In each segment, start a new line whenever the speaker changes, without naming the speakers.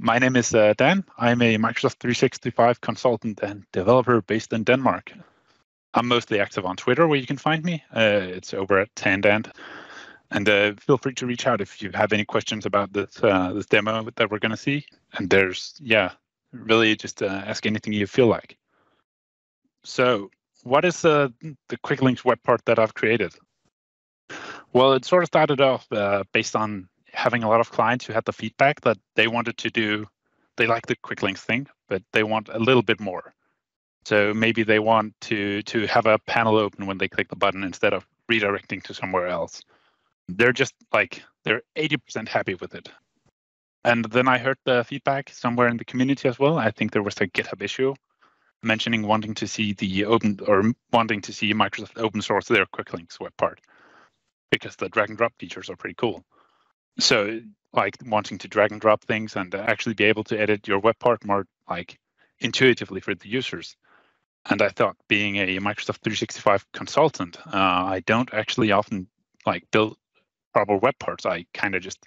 My name is uh, Dan. I'm a Microsoft 365 consultant and developer based in Denmark. I'm mostly active on Twitter, where you can find me. Uh, it's over at tanddant. And uh, feel free to reach out if you have any questions about this uh, this demo that we're going to see. And there's, yeah, really just uh, ask anything you feel like. So, what is uh, the quick links web part that I've created? Well, it sort of started off based on having a lot of clients who had the feedback that they wanted to do, they like the quick links thing, but they want a little bit more. So maybe they want to to have a panel open when they click the button instead of redirecting to somewhere else. They're just like they're 80% happy with it. And then I heard the feedback somewhere in the community as well. I think there was a GitHub issue mentioning wanting to see the open or wanting to see Microsoft open source their quick links web part because the drag and drop features are pretty cool. So like wanting to drag and drop things and actually be able to edit your web part more like intuitively for the users. And I thought being a Microsoft 365 consultant, uh, I don't actually often like build proper web parts. I kind of just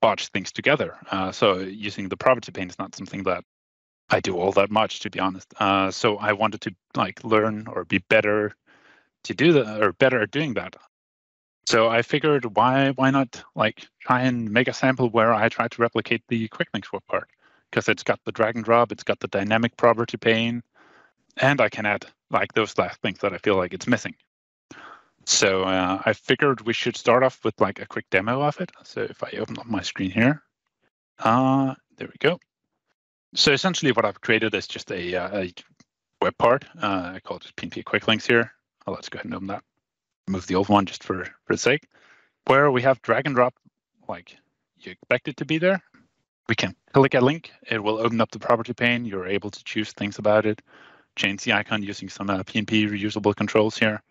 botch things together. Uh, so using the property pane is not something that I do all that much, to be honest. Uh, so I wanted to like learn or be better to do that or better at doing that. So I figured why why not like try and make a sample where I try to replicate the quick links web part because it's got the drag and drop, it's got the dynamic property pane, and I can add like those last things that I feel like it's missing. So uh, I figured we should start off with like a quick demo of it. So if I open up my screen here, uh, there we go. So essentially what I've created is just a, uh, a web part. Uh, I call it PNP Quick Links here. Oh, let's go ahead and open that. Move the old one just for, for the sake. Where we have drag and drop like you expect it to be there. We can click a link. It will open up the property pane. You're able to choose things about it, change the icon using some uh, PNP reusable controls here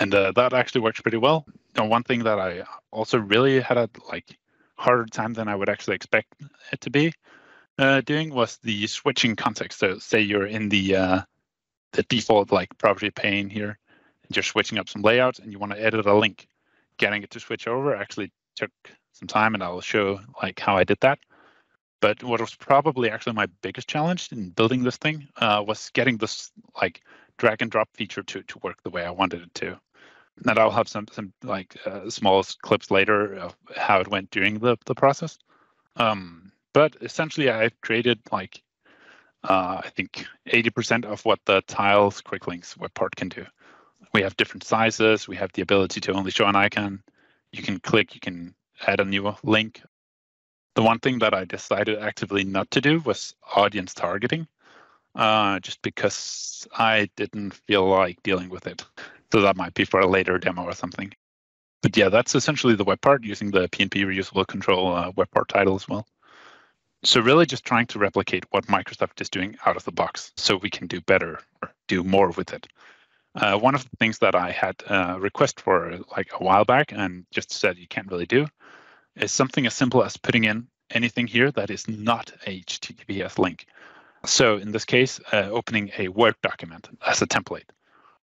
and uh, that actually works pretty well. And one thing that I also really had a like harder time than I would actually expect it to be uh, doing was the switching context. So say you're in the uh, the default like property pane here, you're switching up some layouts, and you want to edit a link. Getting it to switch over actually took some time, and I'll show like how I did that. But what was probably actually my biggest challenge in building this thing uh, was getting this like drag and drop feature to to work the way I wanted it to and I'll have some some like uh, small clips later of how it went during the the process. Um, but essentially, I've created like uh, I think 80% of what the tiles quick links web part can do. We have different sizes. We have the ability to only show an icon. You can click. You can add a new link. The one thing that I decided actively not to do was audience targeting, uh, just because I didn't feel like dealing with it. So that might be for a later demo or something. But yeah, that's essentially the web part using the PNP reusable control uh, web part title as well. So really just trying to replicate what Microsoft is doing out of the box so we can do better or do more with it. Uh, one of the things that I had a request for like a while back and just said you can't really do is something as simple as putting in anything here that is not a HTTPS link. So in this case, uh, opening a Word document as a template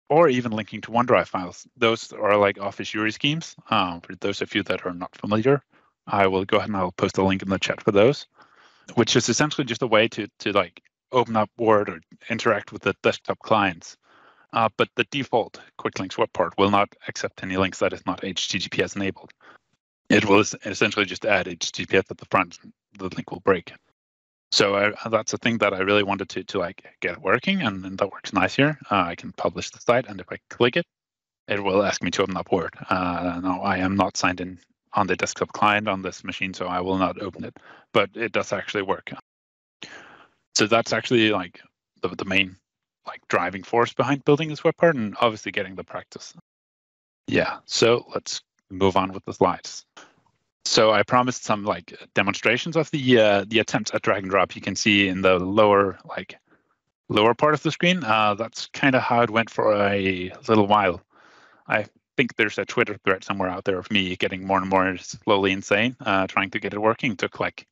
or even linking to OneDrive files. Those are like Office URI schemes. Um, for those of you that are not familiar, I will go ahead and I'll post a link in the chat for those, which is essentially just a way to to like open up Word or interact with the desktop clients. Uh, but the default quick links web part will not accept any links that is not HTTPS enabled. It will essentially just add HTTPS at the front. The link will break. So uh, that's a thing that I really wanted to to like get working, and, and that works nice here. Uh, I can publish the site, and if I click it, it will ask me to open up Word. Uh, now I am not signed in on the desktop client on this machine, so I will not open it. But it does actually work. So that's actually like the the main like driving force behind building this web part, and obviously getting the practice. Yeah. So let's move on with the slides. So I promised some like demonstrations of the uh, the attempts at drag and drop. You can see in the lower like lower part of the screen. Uh, that's kind of how it went for a little while. I think there's a Twitter thread somewhere out there of me getting more and more slowly insane, uh, trying to get it working. It took like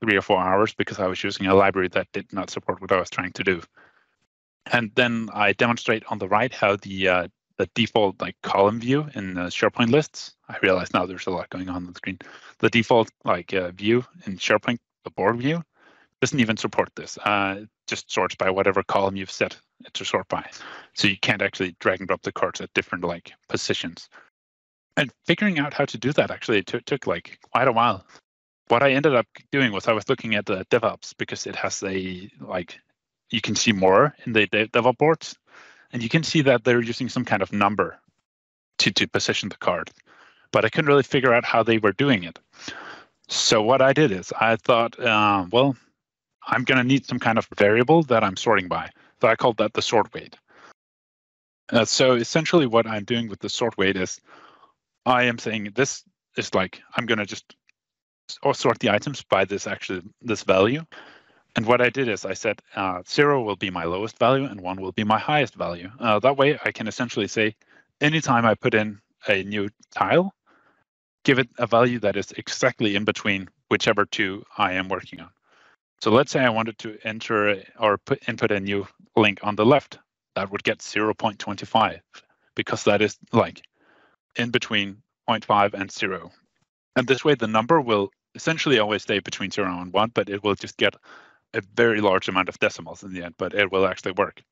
three or four hours because I was using a library that did not support what I was trying to do. And then I demonstrate on the right how the uh, the default like column view in SharePoint lists. I realize now there's a lot going on on the screen. The default like uh, view in SharePoint the board view doesn't even support this. Uh, just sorts by whatever column you've set it to sort by. So you can't actually drag and drop the cards at different like positions. And figuring out how to do that actually took, took like quite a while. What I ended up doing was I was looking at the DevOps because it has a like you can see more in the dev boards, and you can see that they're using some kind of number to to position the card. But I couldn't really figure out how they were doing it. So what I did is I thought, uh, well, I'm going to need some kind of variable that I'm sorting by. So I called that the sort weight. Uh, so essentially what I'm doing with the sort weight is I am saying this is like, I'm going to just sort the items by this actually, this value. And what I did is I said uh, zero will be my lowest value and one will be my highest value. Uh, that way I can essentially say anytime I put in a new tile, give it a value that is exactly in between whichever two I am working on. So let's say I wanted to enter or put input a new link on the left, that would get 0.25 because that is like in between 0.5 and 0. And this way the number will essentially always stay between 0 and 1, but it will just get a very large amount of decimals in the end, but it will actually work.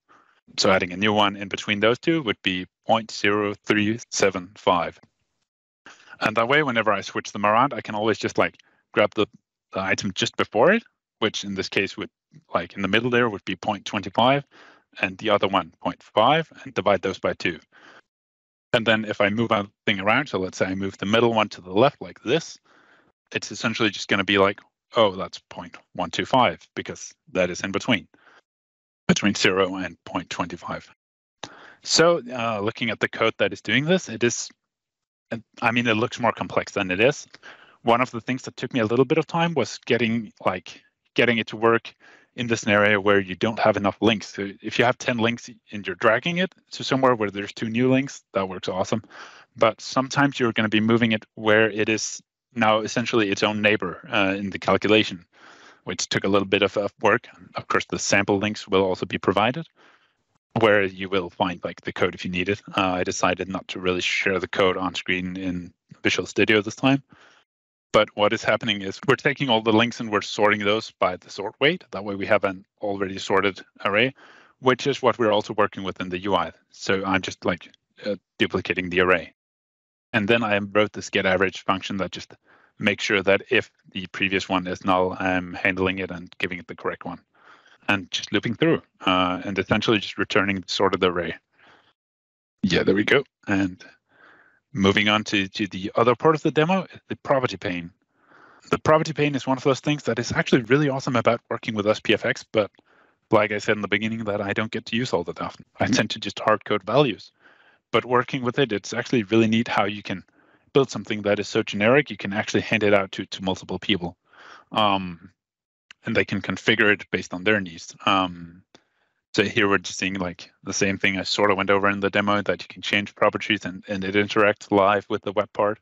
So adding a new one in between those two would be 0.0375. And that way, whenever I switch them around, I can always just like grab the, the item just before it which in this case would like in the middle there would be 0.25 and the other one 0.5 and divide those by two. And then if I move a thing around, so let's say I move the middle one to the left like this, it's essentially just going to be like, oh, that's 0.125 because that is in between, between 0 and 0.25. So uh, looking at the code that is doing this, it is, I mean, it looks more complex than it is. One of the things that took me a little bit of time was getting like getting it to work in the scenario where you don't have enough links. So if you have 10 links and you're dragging it to somewhere where there's two new links, that works awesome. But sometimes you're going to be moving it where it is now essentially its own neighbor uh, in the calculation, which took a little bit of, of work. Of course, the sample links will also be provided where you will find like the code if you need it. Uh, I decided not to really share the code on screen in Visual Studio this time. But what is happening is we're taking all the links and we're sorting those by the sort weight. That way we have an already sorted array, which is what we're also working with in the UI. So I'm just like uh, duplicating the array. And then I wrote this get average function that just makes sure that if the previous one is null, I'm handling it and giving it the correct one. And just looping through uh, and essentially just returning sort of the array. Yeah, there we go. And Moving on to, to the other part of the demo, the property pane. The property pane is one of those things that is actually really awesome about working with SPFX, but like I said in the beginning, that I don't get to use all that often. I tend to just hard code values. But working with it, it's actually really neat how you can build something that is so generic, you can actually hand it out to, to multiple people. Um, and they can configure it based on their needs. Um, so here we're just seeing like the same thing I sort of went over in the demo that you can change properties and, and it interacts live with the web part.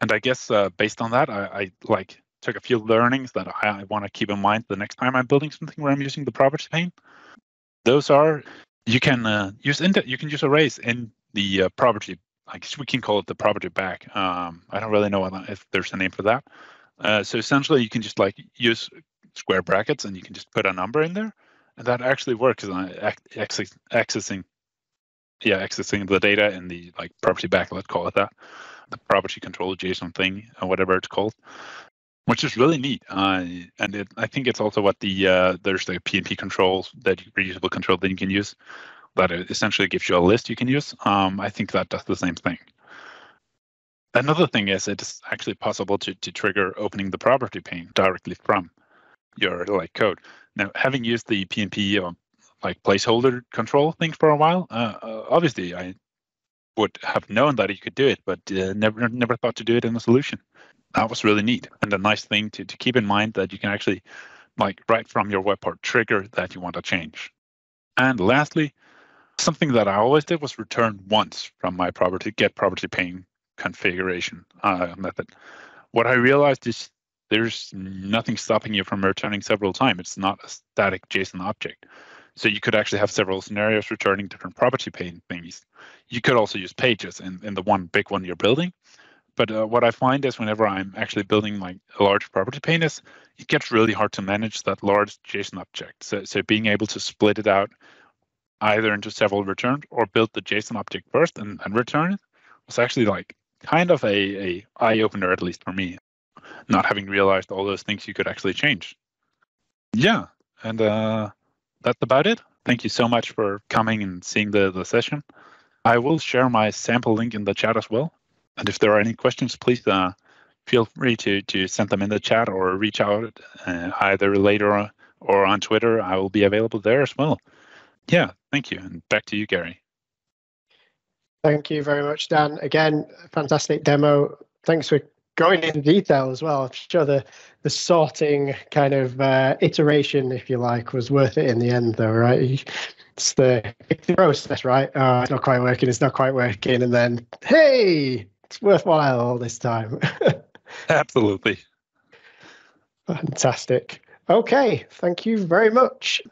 And I guess uh, based on that, I, I, like took a few learnings that I, I want to keep in mind the next time I'm building something where I'm using the property pane. Those are you can uh, use ind- you can use arrays in the uh, property. I guess we can call it the property bag. Um, I don't really know if there's a name for that. Uh, so essentially, you can just like use square brackets and you can just put a number in there and that actually works on accessing yeah accessing the data in the like property bag let's call it that the property control json thing or whatever it's called which is really neat. Uh, and it, i think it's also what the uh, there's the pnp controls that reusable control that you can use that essentially gives you a list you can use. Um, i think that does the same thing. Another thing is it's actually possible to, to trigger opening the property pane directly from your like code. Now, having used the PNP or like placeholder control thing for a while, uh, uh, obviously I would have known that you could do it, but uh, never never thought to do it in a solution. That was really neat and a nice thing to, to keep in mind that you can actually like right from your web part trigger that you want to change. And lastly, something that I always did was return once from my property get property pane configuration uh, method. What I realized is there's nothing stopping you from returning several times. It's not a static JSON object. So you could actually have several scenarios returning different property pane things. You could also use pages in, in the one big one you're building. But uh, what I find is whenever I'm actually building like a large property pane is it gets really hard to manage that large JSON object. So, so being able to split it out either into several returns or build the JSON object first and, and return it was actually like kind of a, a eye opener, at least for me, not having realized all those things you could actually change. Yeah, and uh, that's about it. Thank you so much for coming and seeing the, the session. I will share my sample link in the chat as well. And if there are any questions, please uh, feel free to, to send them in the chat or reach out uh, either later or on Twitter. I will be available there as well. Yeah, thank you. And back to you, Gary.
Thank you very much, Dan. Again, fantastic demo. Thanks for going into detail as well. I'm sure the the sorting kind of uh, iteration, if you like, was worth it in the end, though, right? It's the, it's the process, right? Oh, it's not quite working. It's not quite working, and then hey, it's worthwhile all this time.
Absolutely.
Fantastic. Okay, thank you very much.